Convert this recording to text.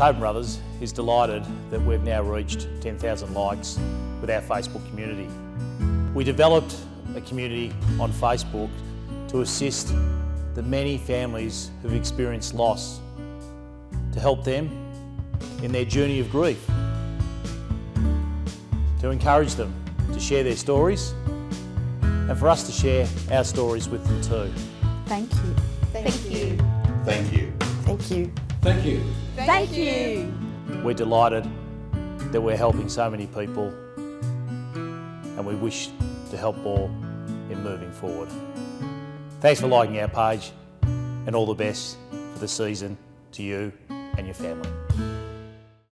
Tobin Brothers is delighted that we've now reached 10,000 likes with our Facebook community. We developed a community on Facebook to assist the many families who've experienced loss, to help them in their journey of grief, to encourage them to share their stories, and for us to share our stories with them too. Thank you. Thank, you. Thank you. Thank you. Thank you. Thank you. We're delighted that we're helping so many people and we wish to help more in moving forward. Thanks for liking our page and all the best for the season to you and your family.